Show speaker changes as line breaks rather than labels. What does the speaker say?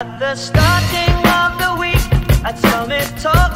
At the starting of the week, at Summit Talks.